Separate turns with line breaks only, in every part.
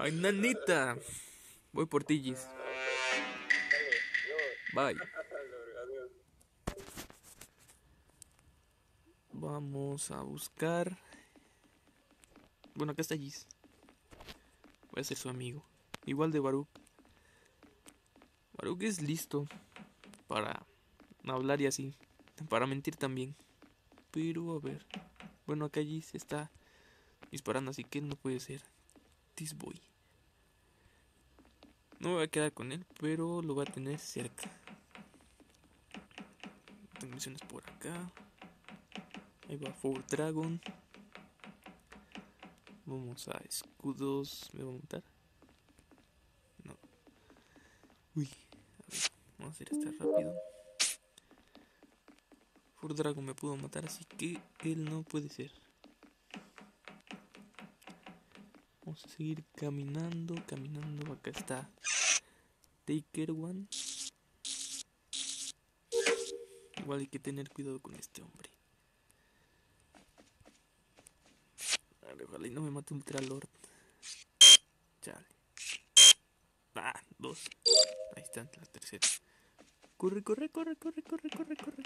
Ay, nanita. Voy por ti, Gis. Bye. Vamos a buscar. Bueno, acá está Gis. Voy a ser su amigo. Igual de Baruch. Baruch es listo para hablar y así. Para mentir también. Pero a ver. Bueno, acá Gis está disparando, así que no puede ser. No me voy a quedar con él, pero lo voy a tener cerca. Tengo misiones por acá. Ahí va Four Dragon. Vamos a escudos. ¿Me va a matar? No. Uy. A ver, vamos a hacer este rápido. Four Dragon me pudo matar, así que él no puede ser. Vamos seguir caminando, caminando. Acá está Taker One. Igual hay que tener cuidado con este hombre. Vale, ojalá y no me mate Ultra Lord. Chale. Ah, dos. Ahí está, la tercera. Corre, corre, corre, corre, corre, corre, corre.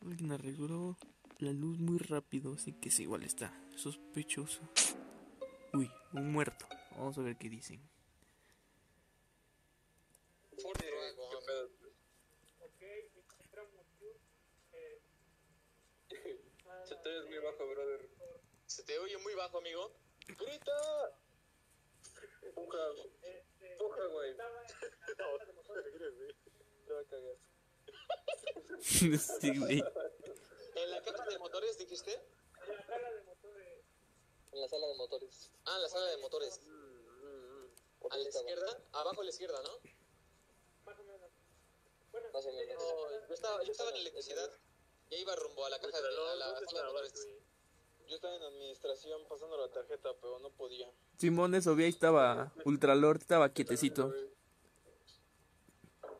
Alguien arregló la luz muy rápido, así que sí, igual está sospechoso. Uy, un muerto. Vamos a ver qué dicen.
Se te ves muy bajo, brother.
Se te oye muy bajo, amigo.
¡Grita! Puja, puja, güey. Te va a cagar.
sí, güey.
¿En la caja de motores dijiste?
En la sala de motores.
Ah, en la sala de motores. A la izquierda, abajo a la izquierda, ¿no?
Más o menos.
No, yo estaba, yo estaba en electricidad. Ya iba rumbo a la caja de la sala de motores.
Yo estaba en administración pasando la tarjeta, pero no podía.
Simón, eso vi, ahí estaba Ultralord, estaba quietecito.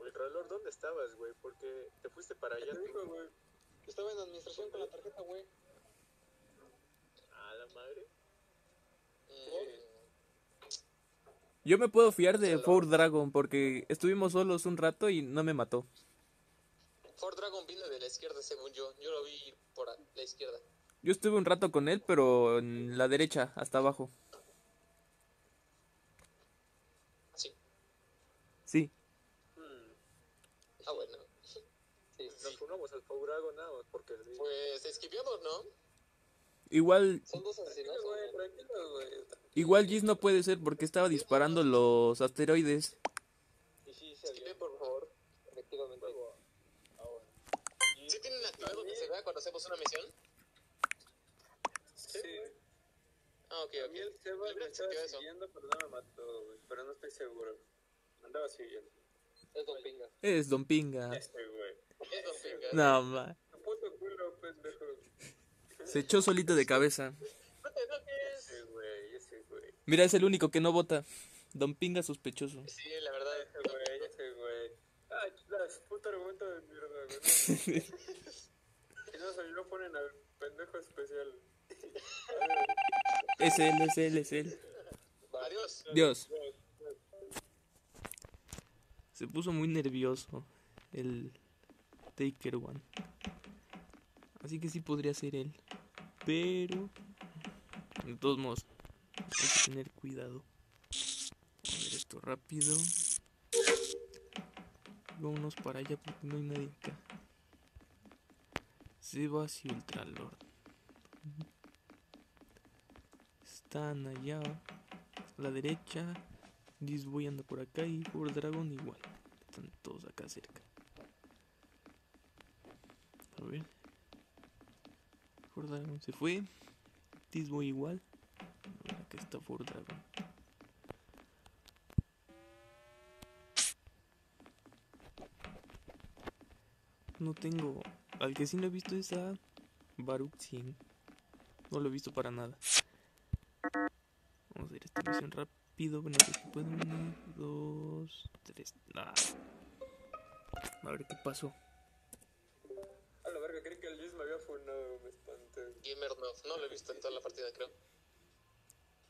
Ultralord, ¿dónde estabas, güey? Porque te fuiste para allá.
Estaba en administración con la tarjeta, güey.
A la madre.
Yo me puedo fiar de Four Dragon porque estuvimos solos un rato y no me mató.
Ford Dragon vino de la izquierda, según yo. Yo lo vi por a- la izquierda.
Yo estuve un rato con él, pero en la derecha, hasta abajo.
Sí.
Sí.
Ah, bueno.
Sí,
Nos unamos al Faurago nada más porque
Pues esquiviamos, ¿no?
Igual,
Son dos asesinatos.
güey, tranquilo, güey.
Igual Giz no puede ser porque estaba disparando los asteroides.
Y sí, se
Esquive, por favor.
Efectivamente.
Ahora.
¿Sí tienen activado que se vea cuando hacemos una misión?
Sí.
Ah, ok,
A mí el
ok.
Seba me estaba siguiendo, pero no me mató, güey. Pero no estoy seguro. Me andaba siguiendo.
Es Don Pinga.
Es Don Pinga.
Este, güey.
Es Don Pinga.
No, ma.
Tu puto culo, pendejo.
Se echó solito de cabeza.
No te enojes.
Ese, güey, ese, güey.
Mira, es el único que no vota. Don Pinga sospechoso.
Sí, la verdad.
Ese, güey, ese, güey. Ah, las puto argumento de mierda, güey. No, se lo ponen al pendejo especial.
Es él, es él, es él.
Adiós.
Dios. Se puso muy nervioso el Taker One. Así que sí podría ser él. Pero... De todos modos, hay que tener cuidado. A ver esto rápido. Vámonos para allá porque no hay nadie acá. Sebas y Ultralord. Están allá a la derecha. Disboy anda por acá y por Dragon igual. Están todos acá cerca. A ver. For Dragon se fue. Disboy igual. A ver, acá está Dragon. No tengo. Al que sí no he visto es a Baruch 100. No lo he visto para nada. Vamos a ir a esta misión rápido. Bueno, se puede. Uno, dos, tres. Ah. A ver qué pasó.
A la verga, creí que el Jess me había funado, me espanté.
Gamer no, no lo he visto en toda la partida, creo.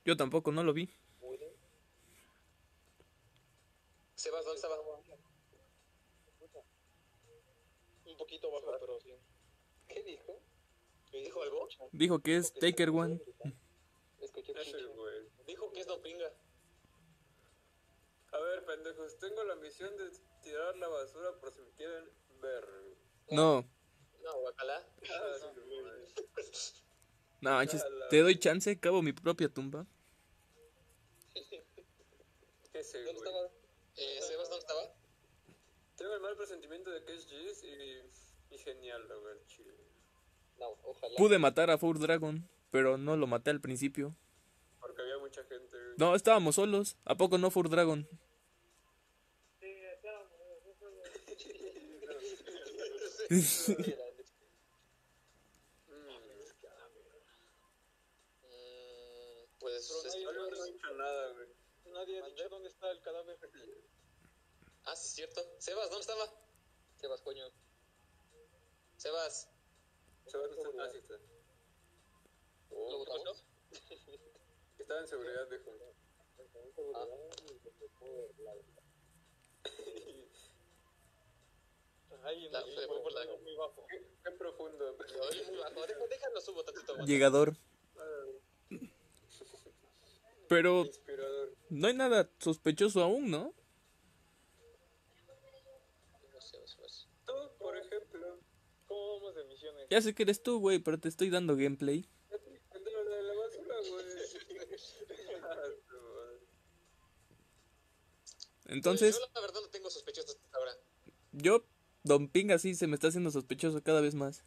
Yo tampoco, no lo vi.
Sebas, ¿dónde estaba?
Un poquito bajo, pero sí.
¿Qué dijo?
¿Me dijo algo?
Dijo que es Taker One.
Escuché.
Dijo que es Don Pinga.
A ver, pendejos, tengo la misión de tirar la basura por si me quieren ver.
No,
No, guacala.
Ah, sí,
no, manches, te doy chance, cavo mi propia tumba.
Ese,
¿Dónde
güey.
estaba?
Eh, Sebas, ¿dónde estaba?
Tengo el mal presentimiento de que es Gis y, y genial, la güey, chido.
No, ojalá.
Pude matar a Four Dragon, pero no lo maté al principio.
Porque había mucha gente, güey.
No, estábamos solos. ¿A poco no Four Dragon?
Mm, pues.
Pero nadie-
No le he dicho nada, güey.
Nadie ha dicho dónde está el cadáver.
Ah, sí, es cierto. Sebas, ¿dónde estaba?
Sebas, coño.
Sebas.
Se va a estar ah, sí está.
¿Lo
¿Lo
votamos?
Estaba en seguridad, dijo.
Ay,
La-
muy,
se fue por la-
muy bajo.
Qué, qué profundo.
Muy bajo. Deja- Déjalo subo tantito.
Llegador. Pero no hay nada sospechoso aún, ¿no?
No sé, Sebas.
Tú, por ejemplo.
¿Cómo vamos de misiones?
Ya sé que eres tú, güey, pero te estoy dando gameplay.
El de la de la basura, güey. Su madre.
Entonces,
Yo la verdad no tengo sospechosos hasta ahora.
yo, Don Pinga, sí se me está haciendo sospechoso cada vez más.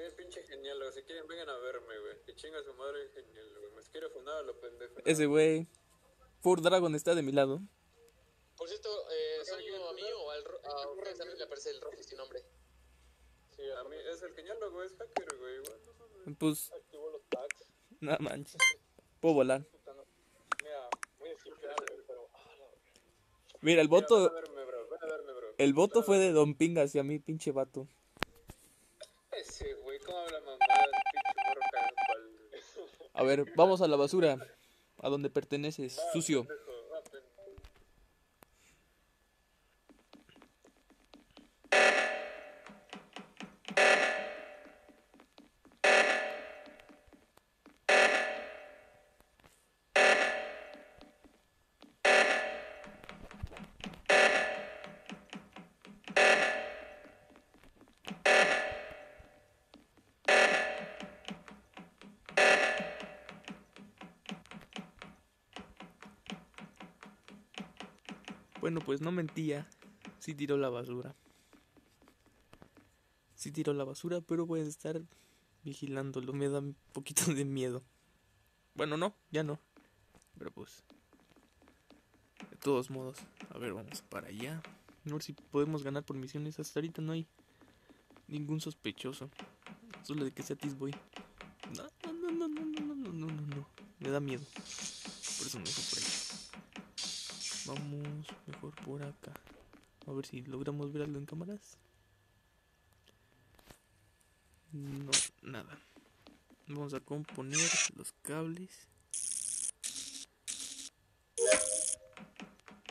Es pinche genial, güey. Si quieren, vengan a verme, güey. Que chinga su madre, genial, güey. Quiere fundar a lo pendejo.
Ese güey. Four Dragon está de mi lado.
Por cierto, eh, ¿soy yo a mí o al ro- a ustedes también le aparece el rojo sin nombre?
Sí,
A mí es el genial, güey. Es hacker, güey. No mames.
Pues,
activó los tags.
nada manches. Puedo volar.
No. Mira, muy pero. ah,
Mira, el voto,
Ven a verme, bro. Ven a verme, bro.
el voto fue de Don Pinga hacia mí, pinche vato.
Ese, güey. ¿Cómo habla mamada?
A ver, vamos a la basura. A donde perteneces, sucio. Bueno, pues no mentía. Sí tiró la basura. Sí tiró la basura, pero voy a estar vigilándolo. Me da un poquito de miedo. Bueno, no, ya no. Pero pues. De todos modos. A ver, vamos para allá. A ver si podemos ganar por misiones. Hasta ahorita no hay ningún sospechoso. Solo de que sea Tisboy. No, no, no, no, no, no, no, no, no. Me da miedo. Por eso me dejo por ahí. Vamos mejor por acá. A ver si logramos ver algo en cámaras. No, nada. Vamos a componer los cables.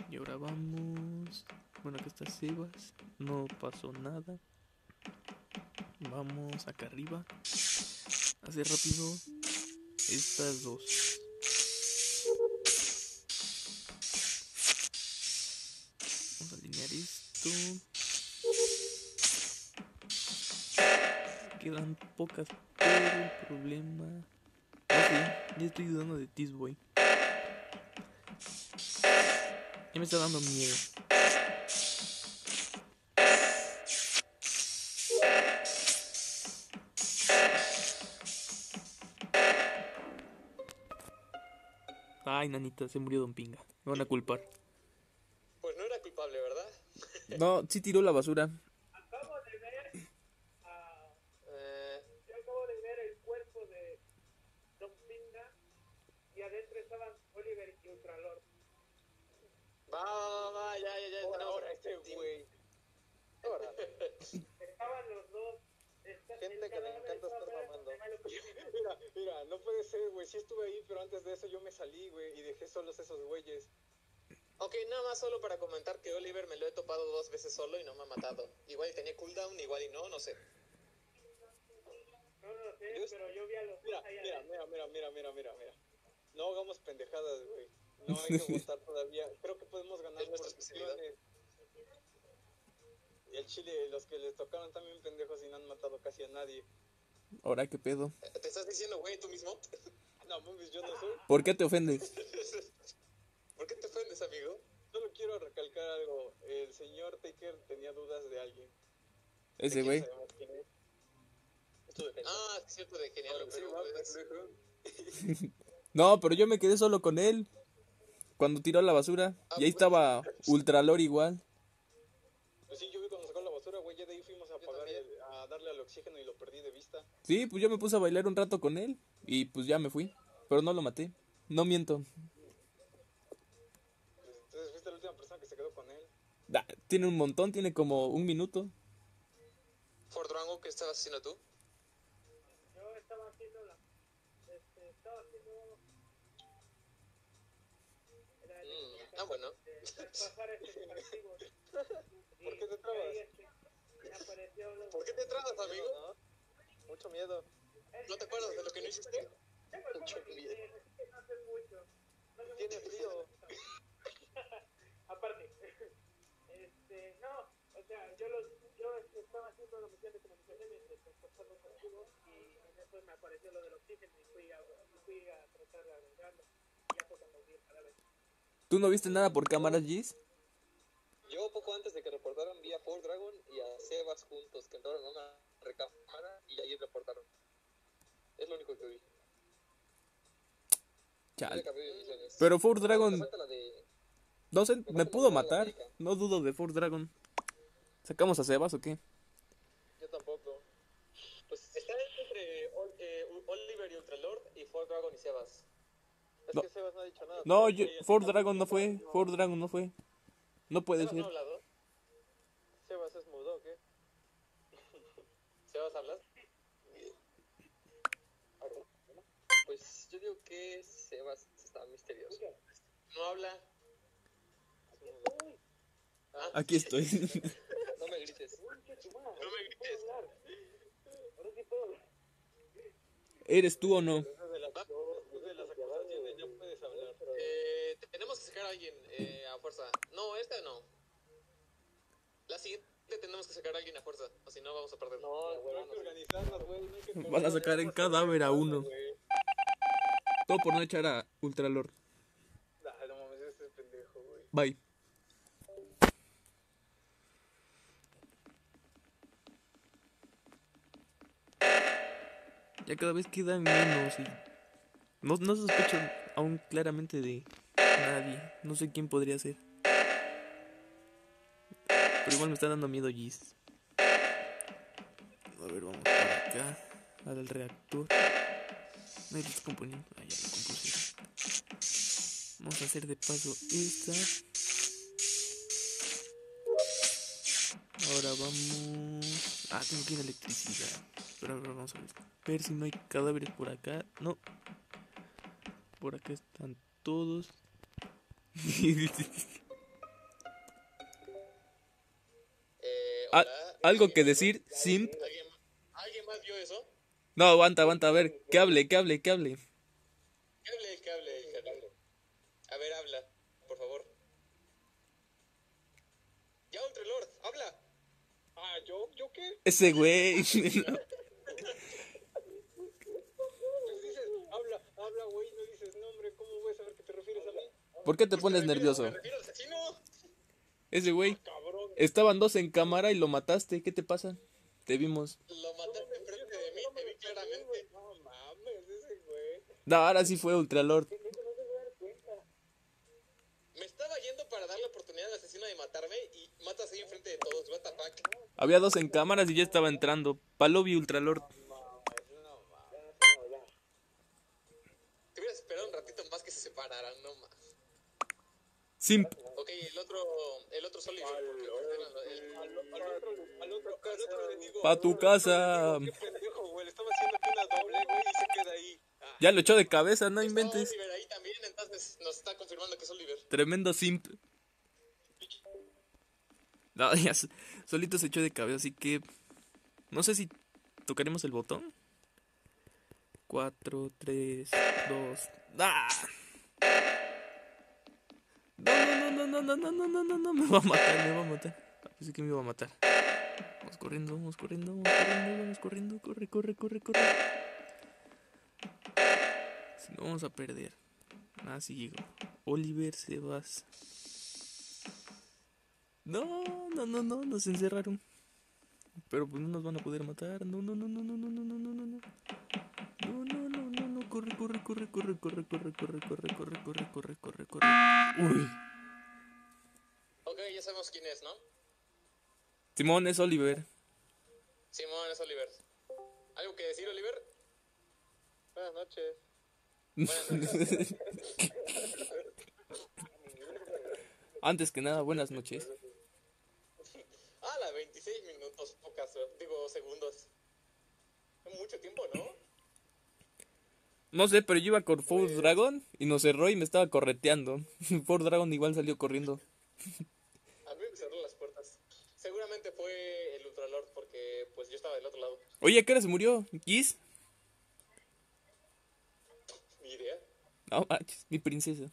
Y ahora vamos. Bueno, acá está Sebas. No pasó nada. Vamos acá arriba. Hacer rápido estas dos. Quedan pocas, pero el problema. Ah, sí, ya estoy dudando de Tisboy. Ya me está dando miedo. Ay, nanita, se murió Don Pinga. Me van a culpar.
Pues no era culpable, ¿verdad?
No, sí tiró la basura.
Eh,
Yo acabo de ver el cuerpo de Don Pinga y adentro estaban Oliver y Ultralord.
Va, va, va, va, ya, ya, ya.
Ahora,
tenemos
ahora, este güey. Ahora,
Estaban los dos. Esta-
Gente
el
que le encanta estar mamando. mira, mira, no puede ser, güey. Sí estuve ahí, pero antes de eso yo me salí, güey, y dejé solos esos güeyes.
Ok, nada más solo para comentar que Oliver me lo he topado dos veces solo y no me ha matado. Igual y tenía cooldown, igual y no, no sé.
No lo sé,
Yo-
pero yo vi a los
Mira, mira, mira, mira, mira, mira, mira, mira. No hagamos pendejadas, güey. No hay que votar todavía. Creo que podemos ganar
Es
por
nuestra especialidad.
opciones. Y el Chile, los que les tocaron también pendejos y no han matado casi a nadie.
Ahora, ¿qué pedo?
¿Te estás diciendo, güey, tú mismo?
No, mames, yo no soy.
¿Por qué te ofendes?
¿Por qué te ofendes, amigo?
Solo quiero recalcar algo. El señor Taker tenía dudas de alguien.
Ese güey.
Ah, es cierto de genial, pues.
No, pero yo me quedé solo con él. Cuando tiró la basura. Y ahí estaba Ultralor igual.
Pues sí, yo vi cuando sacó la basura, güey. Ya de ahí fuimos a apagar, el- a darle al oxígeno y lo perdí de vista.
Sí, pues yo me puse a bailar un rato con él. Y pues ya me fui. Pero no lo maté. No miento.
Pues, entonces fuiste la última persona que se quedó con él.
Da, tiene un montón, tiene como un minuto.
Ford Durango, ¿qué estabas haciendo tú?
Yo estaba haciendo la... Este, estaba haciendo...
ah, bueno.
¿Por qué te trabas?
¿Por qué te trabas, amigo?
Mucho miedo.
¿No te acuerdas de lo que no hiciste? Miedo.
mucho. Hace
Tiene frío.
Aparte, este, no, o sea, yo, los, yo estaba haciendo la misión de comunicación transportar los archivos y en eso me apareció lo del oxígeno y fui a, fui a tratar de arreglarlo. Y ya fue cuando vi el cadáver.
¿Tú no viste nada por cámaras, Gis?
Yo poco antes de que reportaran vi a Ford Dragon y a Sebas juntos que entraron a una recámara y ahí reportaron. Es lo único que vi.
Chale. Pero
Me
Dragon, no sé, me pudo matar. No dudo de Ford Dragon. ¿Sacamos a Sebas o qué?
Yo tampoco.
Pues está entre eh, Oliver y Ultralord y Ford Dragon y Sebas.
Es
No.
que Sebas no ha dicho nada.
No, yo, Ford Dragon no fue. Ford Dragon no fue. No puede
¿Sebas no
ser.
Sebas es mudo, ¿o ¿qué?
¿Sebas hablas?
Pues yo digo que Sebas está misterioso.
¿No habla?
Aquí estoy.
No me grites.
No me grites.
Ahora sí puedo hablar.
¿Eres tú o no?
Después de las, después de las acusaciones ya puedes hablar.
Eh, tenemos que sacar a alguien eh, a fuerza. No, esta no. La siguiente tenemos que sacar a alguien a fuerza, o si no vamos a perder.
No,
No hay que organizarnos, güey. No hay que
Van a sacar en cadáver a uno. Todo por no echar a Ultralord.
Nah, no mames, este es pendejo, güey.
Bye. Ya cada vez quedan menos y no, no sospecho aún claramente de nadie. No sé quién podría ser. Pero igual me está dando miedo Gis. A ver, vamos para acá. Al reactor. Ahí lo está componiendo. Ah, ya lo compusieron. Vamos a hacer de paso esta. Ahora vamos. Ah, tengo que ir a electricidad. Pero ahora vamos a ver. ver si no hay cadáveres por acá. No. Por acá están todos.
Eh, hola,
¿Algo que decir? Simp.
¿Alguien, ¿Alguien más vio eso?
No, aguanta, aguanta. A ver, que hable, que hable, que hable.
Que hable, que hable, que hable. A ver, habla, por favor. Ya, Ultralord, habla.
Ah, ¿yo? ¿Yo qué?
Ese güey.
Pues dices, habla, habla, güey, no dices nombre. ¿Cómo voy a saber que te refieres a mí?
¿Por qué te pones nervioso?
Me refiero al asesino.
Ese güey.
Cabrón.
Estaban dos en cámara y lo mataste. ¿Qué te pasa? Te vimos.
Lo mataste enfrente de mí, te vi claramente.
No mames, ese güey.
No, ahora sí fue Ultralord.
Me estaba yendo para dar la oportunidad al asesino de matarme y matas ahí enfrente de todos. What the fuck.
Había dos en cámaras y ya estaba entrando. Palobi Ultralord.
Te hubieras esperado un ratito más que se separaran, no más.
Simp.
Ok, el otro, el otro Soliver. porque eran lo- el-
Al, otro, le digo.
Pa' tu casa.
Qué pendejo, güey. Le estaba haciendo que una doble, güey, y se queda ahí. Ah,
Ya lo echó de cabeza, no inventes.
Oliver ahí también, entonces nos está confirmando que es Oliver.
Tremendo simp. No, ya solito se echó de cabeza, así que. No sé si tocaremos el botón. 4, 3, 2. ¡Ah! No, no, no, no, no, no, no, no, no, no, me va a matar, me va a matar. Ah, Pensé que me iba a matar. Vamos corriendo, vamos corriendo, vamos corriendo, vamos corriendo, corre, corre, corre, corre. Si no, vamos a perder. Ah, sí llegó. Oliver Sebas. No, no, no, no, nos encerraron. Pero pues no nos van a poder matar. No, no, no, no, no, no, no. No, no, no, no, no, corre, corre, corre, corre, corre, corre, corre, corre, corre, corre, corre, corre, corre. Uy.
Ok, ya sabemos quién es, ¿no?
Simón es Oliver.
Simón es Oliver. ¿Algo que decir, Oliver?
Buenas noches.
Antes que nada, buenas noches.
Ah, la 26 minutos, pocas, digo, segundos. Mucho tiempo, ¿no?
No sé, pero yo iba con Ford Dragon y nos cerró y me estaba correteando. Ford Dragon igual salió corriendo.
A mí me cerró las puertas. Seguramente fue el Ultralord porque pues yo estaba del otro lado.
Oye, ¿a qué hora se murió? ¿Kiss?
Ni idea.
No manches, mi princesa.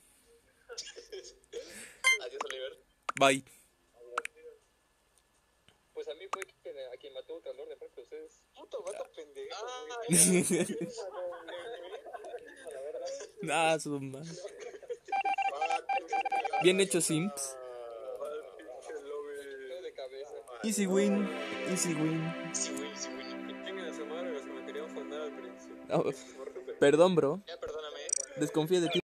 Adiós, Oliver.
Bye.
Pues a mí fue a quien mató Ultralord de frente a ustedes.
Puto vato pendejo,
Ah.
Ah, su mamá. Bien hecho,
Sims.
Easy win, easy win. Oh, perdón, bro. Desconfía de ti.